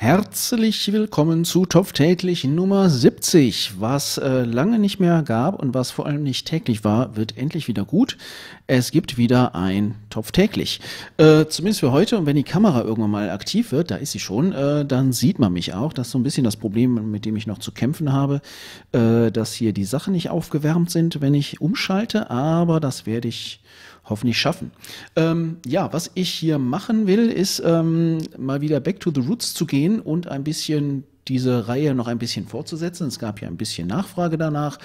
Herzlich willkommen zu Topf täglich Nummer 70. Was äh, lange nicht mehr gab und was vor allem nicht täglich war, wird endlich wieder gut. Es gibt wieder ein Topf täglich. Äh, zumindest für heute. Und wenn die Kamera irgendwann mal aktiv wird, da ist sie schon, äh, dann sieht man mich auch. Das ist so ein bisschen das Problem, mit dem ich noch zu kämpfen habe, äh, dass hier die Sachen nicht aufgewärmt sind, wenn ich umschalte. Aber das werde ich hoffentlich schaffen. Ähm, ja, was ich hier machen will, ist ähm, mal wieder back to the roots zu gehen und ein bisschen diese Reihe noch ein bisschen fortzusetzen. Es gab ja ein bisschen Nachfrage danach,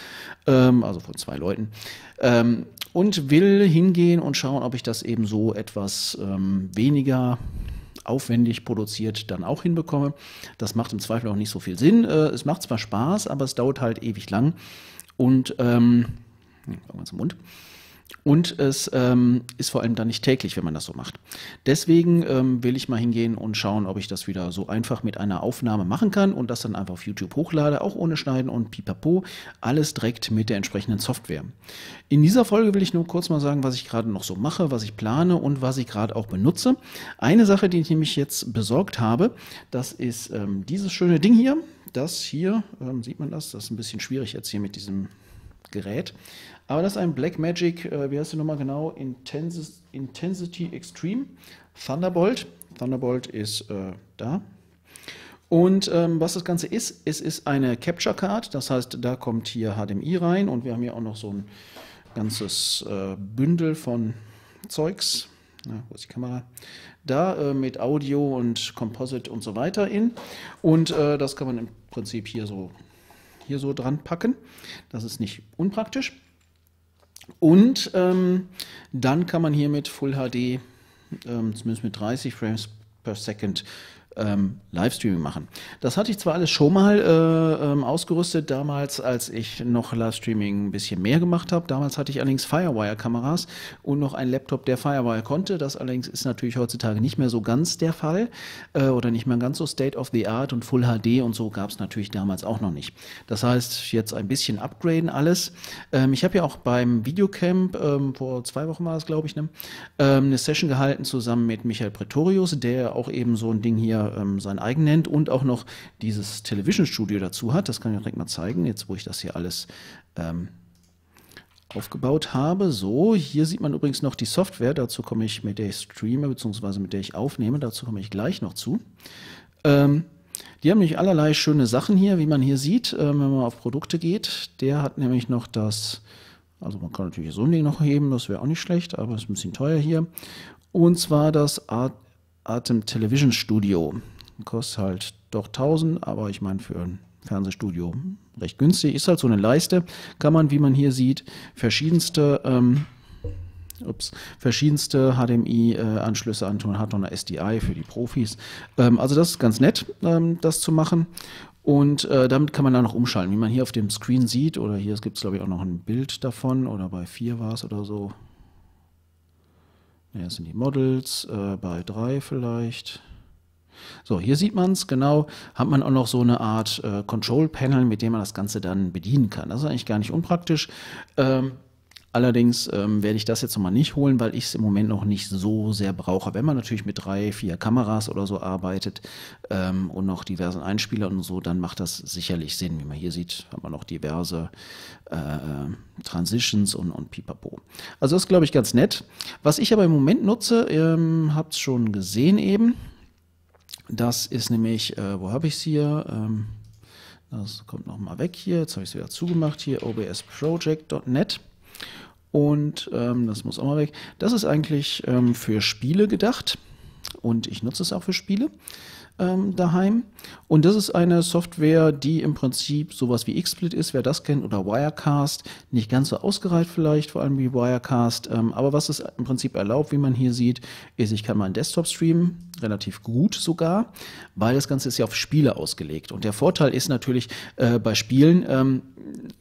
ähm, also von zwei Leuten. Ähm, und will hingehen und schauen, ob ich das eben so etwas ähm, weniger aufwendig produziert dann auch hinbekomme. Das macht im Zweifel auch nicht so viel Sinn. Äh, es macht zwar Spaß, aber es dauert halt ewig lang. Und ähm, hm, zum Mund. Und es ähm, ist vor allem dann nicht täglich, wenn man das so macht. Deswegen ähm, will ich mal hingehen und schauen, ob ich das wieder so einfach mit einer Aufnahme machen kann und das dann einfach auf YouTube hochlade, auch ohne Schneiden und pipapo. Alles direkt mit der entsprechenden Software. In dieser Folge will ich nur kurz mal sagen, was ich gerade noch so mache, was ich plane und was ich gerade auch benutze. Eine Sache, die ich nämlich jetzt besorgt habe, das ist ähm, dieses schöne Ding hier. Das hier, ähm, sieht man das? Das ist ein bisschen schwierig jetzt hier mit diesem Gerät. Aber das ist ein Blackmagic, äh, wie heißt die nochmal genau? Intensi Intensity Extreme Thunderbolt. Thunderbolt ist äh, da. Und ähm, was das Ganze ist, es ist eine Capture Card, das heißt, da kommt hier HDMI rein und wir haben hier auch noch so ein ganzes äh, Bündel von Zeugs. Na, wo ist die Kamera? Da äh, mit Audio und Composite und so weiter in. Und äh, das kann man im Prinzip hier so, hier so dran packen. Das ist nicht unpraktisch. Und ähm, dann kann man hier mit Full HD, ähm, zumindest mit 30 Frames per Second, ähm, Livestreaming machen. Das hatte ich zwar alles schon mal äh, ähm, ausgerüstet, damals, als ich noch Livestreaming ein bisschen mehr gemacht habe. Damals hatte ich allerdings Firewire-Kameras und noch einen Laptop, der Firewire konnte. Das allerdings ist natürlich heutzutage nicht mehr so ganz der Fall äh, oder nicht mehr ganz so State of the Art und Full HD und so gab es natürlich damals auch noch nicht. Das heißt, jetzt ein bisschen upgraden alles. Ähm, ich habe ja auch beim Videocamp, ähm, vor zwei Wochen war es, glaube ich, ne, ähm, eine Session gehalten zusammen mit Michael Pretorius, der auch eben so ein Ding hier ähm, sein eigen nennt und auch noch dieses Television Studio dazu hat. Das kann ich direkt mal zeigen, jetzt wo ich das hier alles ähm, aufgebaut habe. So, hier sieht man übrigens noch die Software, dazu komme ich, mit der ich streame, beziehungsweise mit der ich aufnehme, dazu komme ich gleich noch zu. Ähm, die haben nämlich allerlei schöne Sachen hier, wie man hier sieht, ähm, wenn man auf Produkte geht. Der hat nämlich noch das, also man kann natürlich so ein Ding noch heben, das wäre auch nicht schlecht, aber ist ein bisschen teuer hier. Und zwar das Art Atem Television Studio. Kostet halt doch 1000, aber ich meine für ein Fernsehstudio recht günstig. Ist halt so eine Leiste. Kann man, wie man hier sieht, verschiedenste, ähm, ups, verschiedenste HDMI-Anschlüsse antun. Hat noch eine SDI für die Profis. Ähm, also das ist ganz nett, ähm, das zu machen. Und äh, damit kann man dann noch umschalten. Wie man hier auf dem Screen sieht, oder hier gibt es glaube ich auch noch ein Bild davon, oder bei 4 war es oder so. Ja, sind die Models, äh, bei 3 vielleicht. So, hier sieht man es genau, hat man auch noch so eine Art äh, Control Panel, mit dem man das Ganze dann bedienen kann. Das ist eigentlich gar nicht unpraktisch. Ähm, Allerdings ähm, werde ich das jetzt nochmal nicht holen, weil ich es im Moment noch nicht so sehr brauche. Wenn man natürlich mit drei, vier Kameras oder so arbeitet ähm, und noch diversen Einspielern und so, dann macht das sicherlich Sinn. Wie man hier sieht, hat man noch diverse äh, Transitions und, und Pipapo. Also das ist, glaube ich, ganz nett. Was ich aber im Moment nutze, ähm, habt es schon gesehen eben. Das ist nämlich, äh, wo habe ich es hier? Ähm, das kommt nochmal weg hier. Jetzt habe ich es wieder zugemacht. Hier obsproject.net. Und ähm, das muss auch mal weg. Das ist eigentlich ähm, für Spiele gedacht. Und ich nutze es auch für Spiele ähm, daheim. Und das ist eine Software, die im Prinzip sowas wie XSplit ist, wer das kennt, oder Wirecast. Nicht ganz so ausgereift vielleicht, vor allem wie Wirecast. Ähm, aber was es im Prinzip erlaubt, wie man hier sieht, ist, ich kann meinen Desktop streamen, relativ gut sogar, weil das Ganze ist ja auf Spiele ausgelegt. Und der Vorteil ist natürlich äh, bei Spielen, ähm,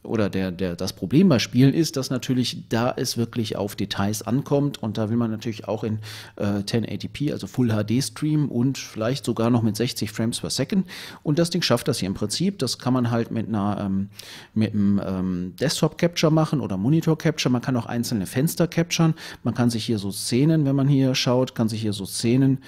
oder der, der, das Problem bei Spielen ist, dass natürlich da es wirklich auf Details ankommt und da will man natürlich auch in äh, 1080p, also Full HD streamen und vielleicht sogar noch mit 60 Frames per Second und das Ding schafft das hier im Prinzip. Das kann man halt mit einer ähm, mit einem ähm, Desktop Capture machen oder Monitor Capture. Man kann auch einzelne Fenster capturen. Man kann sich hier so Szenen, wenn man hier schaut, kann sich hier so Szenen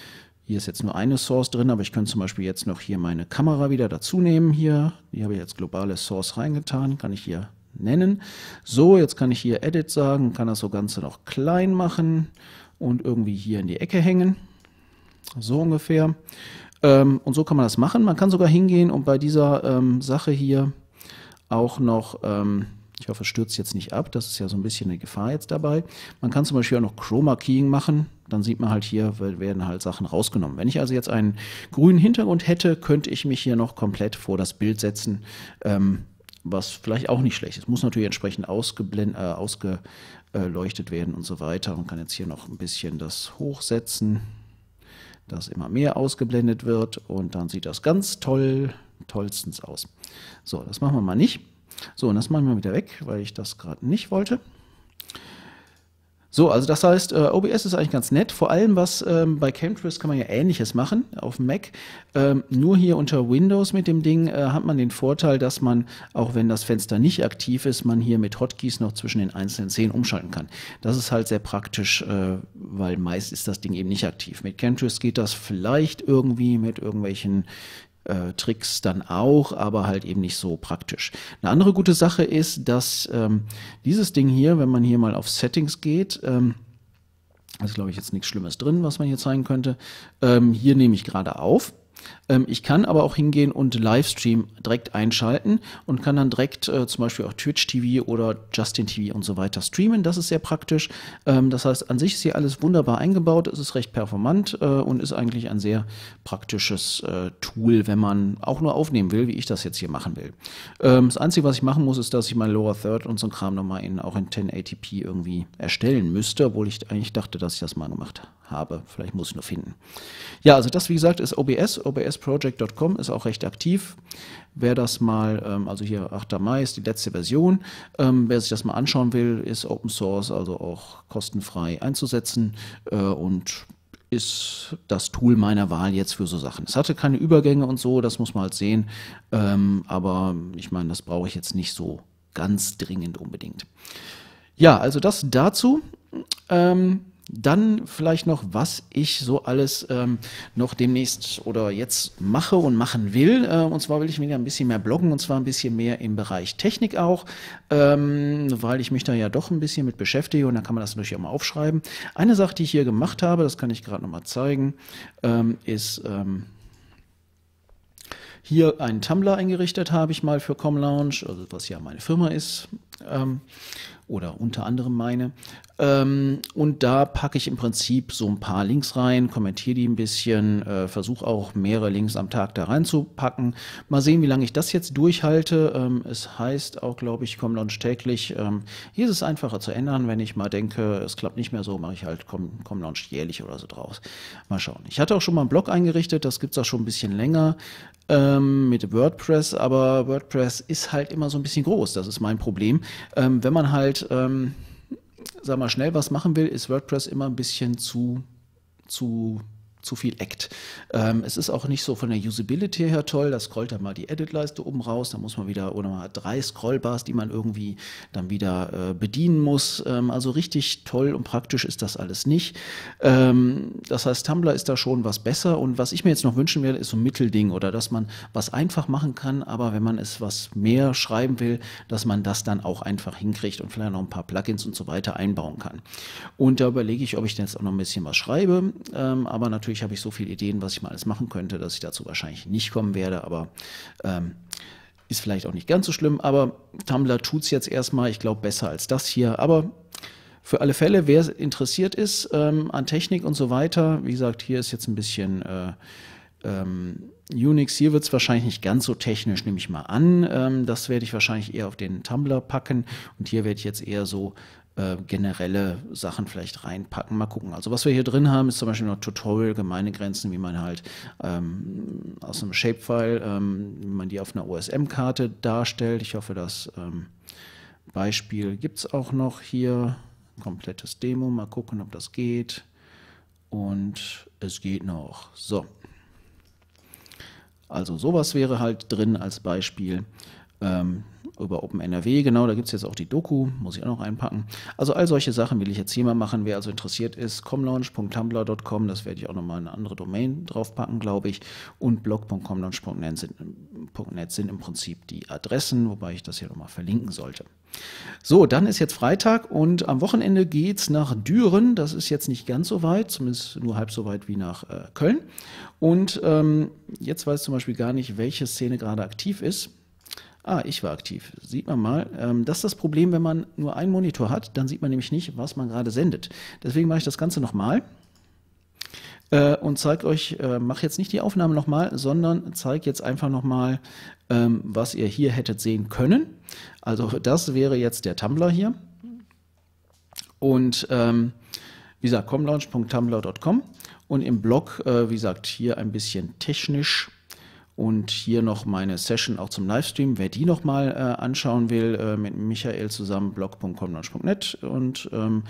Hier ist jetzt nur eine Source drin, aber ich könnte zum Beispiel jetzt noch hier meine Kamera wieder dazu nehmen hier. Die habe ich jetzt globale Source reingetan, kann ich hier nennen. So, jetzt kann ich hier Edit sagen, kann das so Ganze noch klein machen und irgendwie hier in die Ecke hängen. So ungefähr. Ähm, und so kann man das machen. Man kann sogar hingehen und bei dieser ähm, Sache hier auch noch, ähm, ich hoffe, es stürzt jetzt nicht ab, das ist ja so ein bisschen eine Gefahr jetzt dabei. Man kann zum Beispiel auch noch Chroma Keying machen dann sieht man halt hier, werden halt Sachen rausgenommen. Wenn ich also jetzt einen grünen Hintergrund hätte, könnte ich mich hier noch komplett vor das Bild setzen, ähm, was vielleicht auch nicht schlecht ist. Muss natürlich entsprechend ausgeblendet, äh, ausgeleuchtet werden und so weiter. Man kann jetzt hier noch ein bisschen das hochsetzen, dass immer mehr ausgeblendet wird und dann sieht das ganz toll, tollstens aus. So, das machen wir mal nicht. So, und das machen wir wieder weg, weil ich das gerade nicht wollte. So, also das heißt, äh, OBS ist eigentlich ganz nett. Vor allem was ähm, bei Chemtrails kann man ja ähnliches machen auf Mac. Ähm, nur hier unter Windows mit dem Ding äh, hat man den Vorteil, dass man, auch wenn das Fenster nicht aktiv ist, man hier mit Hotkeys noch zwischen den einzelnen Szenen umschalten kann. Das ist halt sehr praktisch, äh, weil meist ist das Ding eben nicht aktiv. Mit Chemtrails geht das vielleicht irgendwie mit irgendwelchen äh, Tricks dann auch, aber halt eben nicht so praktisch. Eine andere gute Sache ist, dass ähm, dieses Ding hier, wenn man hier mal auf Settings geht, ähm, ist glaube ich jetzt nichts Schlimmes drin, was man hier zeigen könnte. Ähm, hier nehme ich gerade auf. Ähm, ich kann aber auch hingehen und Livestream direkt einschalten und kann dann direkt äh, zum Beispiel auch Twitch TV oder Justin TV und so weiter streamen. Das ist sehr praktisch. Ähm, das heißt, an sich ist hier alles wunderbar eingebaut. Es ist recht performant äh, und ist eigentlich ein sehr praktisches äh, Tool, wenn man auch nur aufnehmen will, wie ich das jetzt hier machen will. Ähm, das Einzige, was ich machen muss, ist, dass ich mein Lower Third und so ein Kram nochmal in, auch in 1080p irgendwie erstellen müsste, obwohl ich eigentlich dachte, dass ich das mal gemacht habe. Vielleicht muss ich nur finden. Ja, also das, wie gesagt, ist OBS. obsproject.com ist auch recht aktiv. Wer das mal, ähm, also hier 8. Mai ist die letzte Version. Ähm, wer sich das mal anschauen will, ist Open Source, also auch kostenfrei einzusetzen äh, und ist das Tool meiner Wahl jetzt für so Sachen. Es hatte keine Übergänge und so, das muss man halt sehen. Ähm, aber ich meine, das brauche ich jetzt nicht so ganz dringend unbedingt. Ja, also das dazu. Ähm, dann vielleicht noch, was ich so alles ähm, noch demnächst oder jetzt mache und machen will. Äh, und zwar will ich wieder ein bisschen mehr bloggen und zwar ein bisschen mehr im Bereich Technik auch, ähm, weil ich mich da ja doch ein bisschen mit beschäftige und dann kann man das natürlich auch mal aufschreiben. Eine Sache, die ich hier gemacht habe, das kann ich gerade noch mal zeigen, ähm, ist ähm, hier einen Tumblr eingerichtet habe ich mal für ComLounge, also was ja meine Firma ist. Ähm, oder unter anderem meine. Ähm, und da packe ich im Prinzip so ein paar Links rein, kommentiere die ein bisschen, äh, versuche auch mehrere Links am Tag da reinzupacken. Mal sehen, wie lange ich das jetzt durchhalte. Ähm, es heißt auch, glaube ich, ComLaunch täglich. Ähm, hier ist es einfacher zu ändern. Wenn ich mal denke, es klappt nicht mehr so, mache ich halt Com ComLaunch jährlich oder so draus. Mal schauen. Ich hatte auch schon mal einen Blog eingerichtet, das gibt es auch schon ein bisschen länger ähm, mit WordPress, aber WordPress ist halt immer so ein bisschen groß. Das ist mein Problem. Ähm, wenn man halt, ähm, sag mal, schnell was machen will, ist WordPress immer ein bisschen zu, zu zu viel Act. Ähm, es ist auch nicht so von der Usability her toll. Da scrollt dann mal die Edit-Leiste oben raus. Da muss man wieder oder mal drei Scrollbars, die man irgendwie dann wieder äh, bedienen muss. Ähm, also richtig toll und praktisch ist das alles nicht. Ähm, das heißt, Tumblr ist da schon was besser. Und was ich mir jetzt noch wünschen werde, ist so ein Mittelding oder dass man was einfach machen kann, aber wenn man es was mehr schreiben will, dass man das dann auch einfach hinkriegt und vielleicht noch ein paar Plugins und so weiter einbauen kann. Und da überlege ich, ob ich jetzt auch noch ein bisschen was schreibe, ähm, aber natürlich natürlich habe ich so viele Ideen, was ich mal alles machen könnte, dass ich dazu wahrscheinlich nicht kommen werde, aber ähm, ist vielleicht auch nicht ganz so schlimm. Aber Tumblr tut es jetzt erstmal, ich glaube, besser als das hier. Aber für alle Fälle, wer interessiert ist ähm, an Technik und so weiter, wie gesagt, hier ist jetzt ein bisschen äh, ähm, Unix. Hier wird es wahrscheinlich nicht ganz so technisch, nehme ich mal an. Ähm, das werde ich wahrscheinlich eher auf den Tumblr packen. Und hier werde ich jetzt eher so äh, generelle Sachen vielleicht reinpacken. Mal gucken. Also was wir hier drin haben, ist zum Beispiel noch Tutorial, gemeine Grenzen, wie man halt ähm, aus einem Shapefile, ähm, wie man die auf einer OSM-Karte darstellt. Ich hoffe, das ähm, Beispiel gibt es auch noch hier. Komplettes Demo. Mal gucken, ob das geht. Und es geht noch. So. Also sowas wäre halt drin als Beispiel. Ähm, über OpenNRW, genau, da gibt es jetzt auch die Doku, muss ich auch noch einpacken. Also all solche Sachen will ich jetzt hier mal machen. Wer also interessiert ist, comlaunch.tumblr.com, das werde ich auch nochmal eine andere Domain draufpacken, glaube ich. Und blog.comlaunch.net sind, sind im Prinzip die Adressen, wobei ich das hier nochmal verlinken sollte. So, dann ist jetzt Freitag und am Wochenende geht es nach Düren. Das ist jetzt nicht ganz so weit, zumindest nur halb so weit wie nach äh, Köln. Und ähm, jetzt weiß zum Beispiel gar nicht, welche Szene gerade aktiv ist. Ah, ich war aktiv. Sieht man mal. Ähm, das ist das Problem, wenn man nur einen Monitor hat, dann sieht man nämlich nicht, was man gerade sendet. Deswegen mache ich das Ganze nochmal äh, und zeige euch, äh, mache jetzt nicht die Aufnahme nochmal, sondern zeige jetzt einfach nochmal, ähm, was ihr hier hättet sehen können. Also das wäre jetzt der Tumblr hier. Und ähm, wie gesagt, comlaunch.tumblr.com und im Blog, äh, wie gesagt, hier ein bisschen technisch und hier noch meine Session auch zum Livestream. Wer die nochmal äh, anschauen will, äh, mit Michael zusammen, blog.comlaunch.net. Und ähm,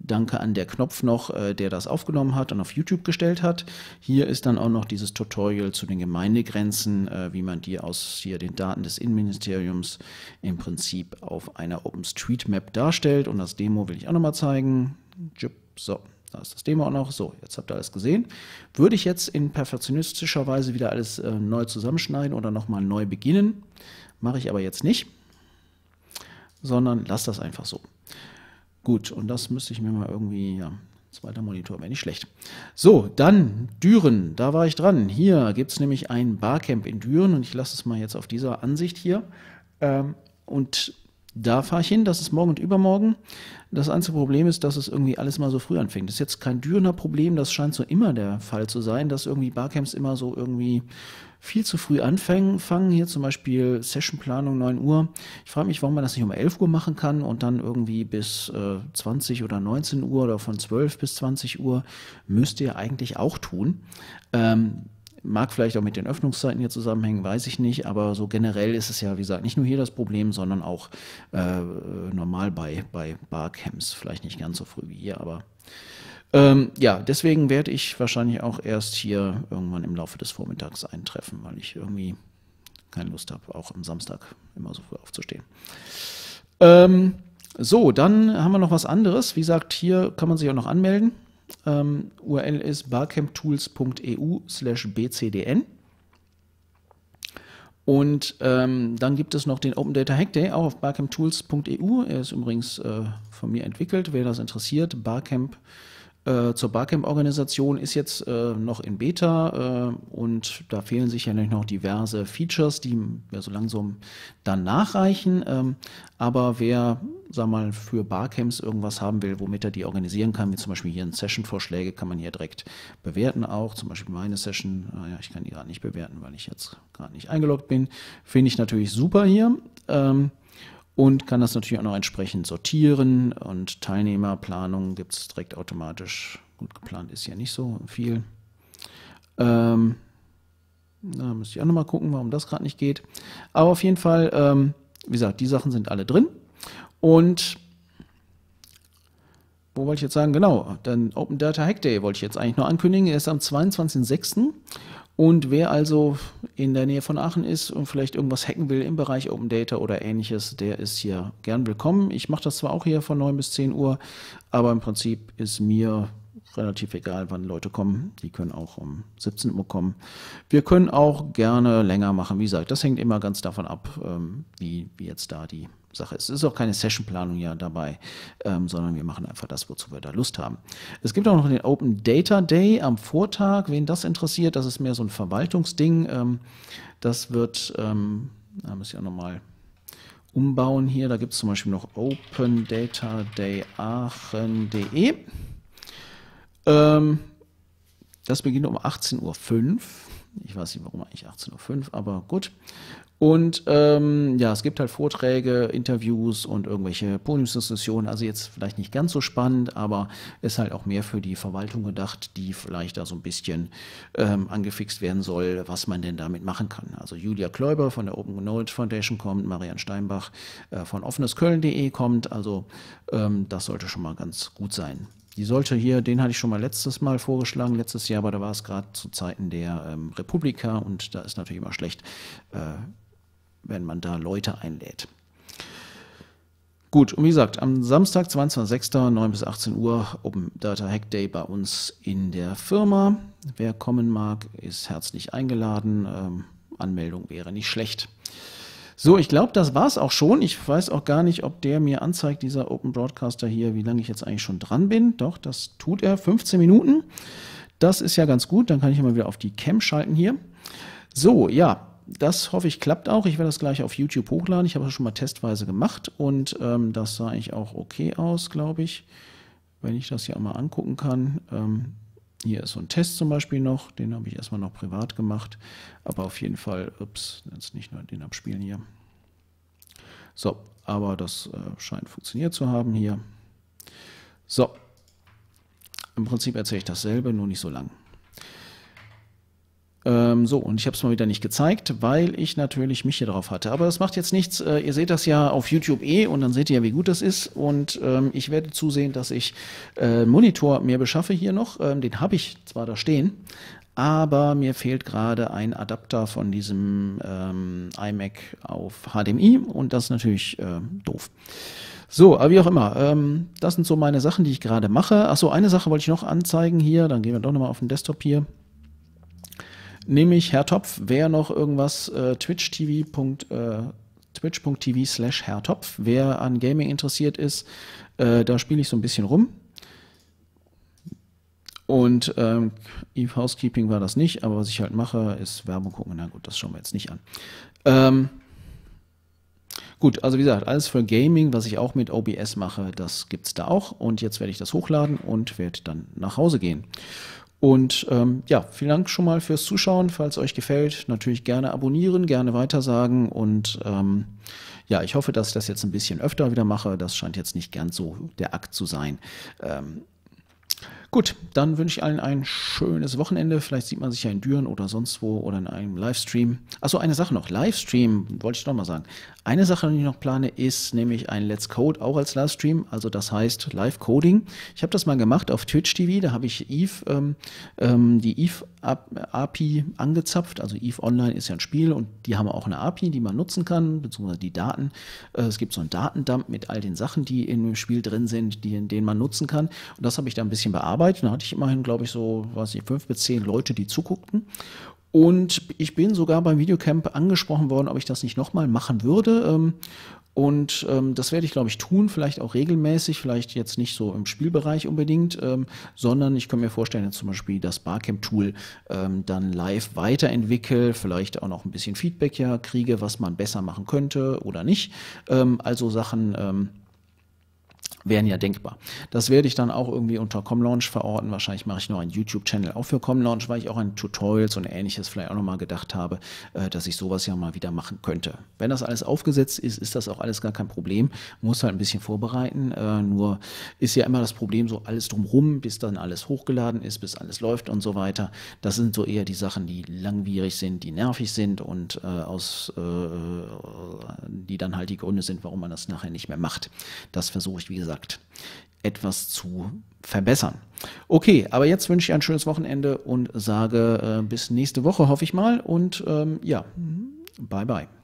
danke an der Knopf noch, äh, der das aufgenommen hat und auf YouTube gestellt hat. Hier ist dann auch noch dieses Tutorial zu den Gemeindegrenzen, äh, wie man die aus hier den Daten des Innenministeriums im Prinzip auf einer OpenStreetMap darstellt. Und das Demo will ich auch nochmal zeigen. So, da ist das Demo auch noch. So, jetzt habt ihr alles gesehen. Würde ich jetzt in perfektionistischer Weise wieder alles äh, neu zusammenschneiden oder nochmal neu beginnen, mache ich aber jetzt nicht, sondern lasse das einfach so. Gut, und das müsste ich mir mal irgendwie, ja, zweiter Monitor wäre nicht schlecht. So, dann Düren, da war ich dran. Hier gibt es nämlich ein Barcamp in Düren und ich lasse es mal jetzt auf dieser Ansicht hier. Ähm, und da fahre ich hin, das ist morgen und übermorgen. Das einzige Problem ist, dass es irgendwie alles mal so früh anfängt. Das ist jetzt kein Dürener Problem, das scheint so immer der Fall zu sein, dass irgendwie Barcamps immer so irgendwie viel zu früh anfangen. Fangen hier zum Beispiel Sessionplanung 9 Uhr. Ich frage mich, warum man das nicht um 11 Uhr machen kann und dann irgendwie bis äh, 20 oder 19 Uhr oder von 12 bis 20 Uhr müsst ihr eigentlich auch tun. Ähm, Mag vielleicht auch mit den Öffnungszeiten hier zusammenhängen, weiß ich nicht, aber so generell ist es ja, wie gesagt, nicht nur hier das Problem, sondern auch äh, normal bei, bei Barcamps. Vielleicht nicht ganz so früh wie hier, aber ähm, ja, deswegen werde ich wahrscheinlich auch erst hier irgendwann im Laufe des Vormittags eintreffen, weil ich irgendwie keine Lust habe, auch am Samstag immer so früh aufzustehen. Ähm, so, dann haben wir noch was anderes. Wie gesagt, hier kann man sich auch noch anmelden. Ähm, URL ist barcamptools.eu slash bcdn. Und ähm, dann gibt es noch den Open Data Hack Day, auch auf barcamptools.eu. Er ist übrigens äh, von mir entwickelt. Wer das interessiert, Barcamp äh, zur Barcamp-Organisation ist jetzt äh, noch in Beta äh, und da fehlen sicherlich noch diverse Features, die wir so langsam dann nachreichen. Ähm, aber wer, sag mal, für Barcamps irgendwas haben will, womit er die organisieren kann, wie zum Beispiel hier in Session-Vorschläge, kann man hier direkt bewerten auch. Zum Beispiel meine Session, naja, ich kann die gerade nicht bewerten, weil ich jetzt gerade nicht eingeloggt bin. Finde ich natürlich super hier. Ähm, und kann das natürlich auch noch entsprechend sortieren und Teilnehmerplanung gibt es direkt automatisch. Gut geplant ist ja nicht so viel. Ähm, da müsste ich auch nochmal gucken, warum das gerade nicht geht. Aber auf jeden Fall, ähm, wie gesagt, die Sachen sind alle drin. Und wo wollte ich jetzt sagen? Genau, dann Open Data Hack Day wollte ich jetzt eigentlich noch ankündigen. Er ist am 22.06. Und wer also in der Nähe von Aachen ist und vielleicht irgendwas hacken will im Bereich Open Data oder ähnliches, der ist hier gern willkommen. Ich mache das zwar auch hier von 9 bis 10 Uhr, aber im Prinzip ist mir relativ egal, wann Leute kommen. Die können auch um 17 Uhr kommen. Wir können auch gerne länger machen. Wie gesagt, das hängt immer ganz davon ab, ähm, wie, wie jetzt da die Sache ist. Es ist auch keine Sessionplanung ja dabei, ähm, sondern wir machen einfach das, wozu wir da Lust haben. Es gibt auch noch den Open Data Day am Vortag. Wen das interessiert, das ist mehr so ein Verwaltungsding. Ähm, das wird, ähm, da muss ich auch nochmal umbauen hier. Da gibt es zum Beispiel noch Open Data Day Aachen.de. Ähm, das beginnt um 18.05 Uhr. Ich weiß nicht, warum eigentlich 18.05 Uhr, aber gut. Und ähm, ja, es gibt halt Vorträge, Interviews und irgendwelche Podiumsdiskussionen. Also jetzt vielleicht nicht ganz so spannend, aber ist halt auch mehr für die Verwaltung gedacht, die vielleicht da so ein bisschen ähm, angefixt werden soll, was man denn damit machen kann. Also Julia Kläuber von der Open Knowledge Foundation kommt, Marian Steinbach äh, von offenesköln.de kommt. Also ähm, das sollte schon mal ganz gut sein. Die sollte hier, den hatte ich schon mal letztes Mal vorgeschlagen, letztes Jahr, aber da war es gerade zu Zeiten der ähm, Republika und da ist natürlich immer schlecht, äh, wenn man da Leute einlädt. Gut, und wie gesagt, am Samstag, 22.06., 9 bis 18 Uhr, Open Data Hack Day bei uns in der Firma. Wer kommen mag, ist herzlich eingeladen. Ähm, Anmeldung wäre nicht schlecht. So, ich glaube, das war es auch schon. Ich weiß auch gar nicht, ob der mir anzeigt, dieser Open Broadcaster hier, wie lange ich jetzt eigentlich schon dran bin. Doch, das tut er. 15 Minuten. Das ist ja ganz gut. Dann kann ich mal wieder auf die Cam schalten hier. So, ja, das hoffe ich klappt auch. Ich werde das gleich auf YouTube hochladen. Ich habe das schon mal testweise gemacht und ähm, das sah eigentlich auch okay aus, glaube ich. Wenn ich das hier einmal angucken kann. Ähm, hier ist so ein Test zum Beispiel noch, den habe ich erstmal noch privat gemacht. Aber auf jeden Fall, ups, jetzt nicht nur den abspielen hier. So, aber das äh, scheint funktioniert zu haben hier. So, im Prinzip erzähle ich dasselbe, nur nicht so lang. Ähm, so, und ich habe es mal wieder nicht gezeigt, weil ich natürlich mich hier drauf hatte. Aber das macht jetzt nichts. Äh, ihr seht das ja auf YouTube eh und dann seht ihr ja, wie gut das ist. Und ähm, ich werde zusehen, dass ich äh, Monitor mir beschaffe hier noch. Ähm, den habe ich zwar da stehen, aber mir fehlt gerade ein Adapter von diesem ähm, iMac auf HDMI und das ist natürlich äh, doof. So, aber wie auch immer, ähm, das sind so meine Sachen, die ich gerade mache. Achso, eine Sache wollte ich noch anzeigen hier, dann gehen wir doch nochmal auf den Desktop hier nämlich Herr Topf, wer noch irgendwas äh, twitch.tv. Äh, twitch.tv slash Herr Topf, wer an Gaming interessiert ist, äh, da spiele ich so ein bisschen rum. Und ähm, Eve Housekeeping war das nicht, aber was ich halt mache, ist Werbung gucken. Na gut, das schauen wir jetzt nicht an. Ähm, gut, also wie gesagt, alles für Gaming, was ich auch mit OBS mache, das gibt es da auch. Und jetzt werde ich das hochladen und werde dann nach Hause gehen. Und ähm, ja, vielen Dank schon mal fürs Zuschauen. Falls euch gefällt, natürlich gerne abonnieren, gerne weitersagen. Und ähm, ja, ich hoffe, dass ich das jetzt ein bisschen öfter wieder mache. Das scheint jetzt nicht ganz so der Akt zu sein. Ähm, Gut, dann wünsche ich allen ein schönes Wochenende. Vielleicht sieht man sich ja in Düren oder sonst wo oder in einem Livestream. Achso, eine Sache noch. Livestream, wollte ich doch mal sagen. Eine Sache, die ich noch plane, ist nämlich ein Let's Code auch als Livestream. Also das heißt Live-Coding. Ich habe das mal gemacht auf Twitch TV. Da habe ich Eve, ähm, ähm, die Eve API angezapft. Also Eve Online ist ja ein Spiel und die haben auch eine API, die man nutzen kann, beziehungsweise die Daten. Äh, es gibt so einen Datendump mit all den Sachen, die dem Spiel drin sind, die, den man nutzen kann. Und das habe ich da ein bisschen bearbeitet. Da hatte ich immerhin, glaube ich, so, weiß ich, fünf bis zehn Leute, die zuguckten. Und ich bin sogar beim Videocamp angesprochen worden, ob ich das nicht nochmal machen würde. Ähm, und ähm, das werde ich, glaube ich, tun, vielleicht auch regelmäßig, vielleicht jetzt nicht so im Spielbereich unbedingt, ähm, sondern ich kann mir vorstellen, dass zum Beispiel das Barcamp-Tool dann live weiterentwickle, vielleicht auch noch ein bisschen Feedback ja kriege, was man besser machen könnte oder nicht. Also Sachen, wären ja denkbar. Das werde ich dann auch irgendwie unter ComLaunch verorten. Wahrscheinlich mache ich noch einen YouTube-Channel auch für ComLaunch, weil ich auch an Tutorials und ähnliches vielleicht auch nochmal gedacht habe, äh, dass ich sowas ja mal wieder machen könnte. Wenn das alles aufgesetzt ist, ist das auch alles gar kein Problem. Muss halt ein bisschen vorbereiten. Äh, nur ist ja immer das Problem so alles drumrum, bis dann alles hochgeladen ist, bis alles läuft und so weiter. Das sind so eher die Sachen, die langwierig sind, die nervig sind und äh, aus, die dann halt die Gründe sind, warum man das nachher nicht mehr macht. Das versuche ich, wie gesagt, gesagt, etwas zu verbessern. Okay, aber jetzt wünsche ich ein schönes Wochenende und sage äh, bis nächste Woche, hoffe ich mal. Und ähm, ja, bye bye.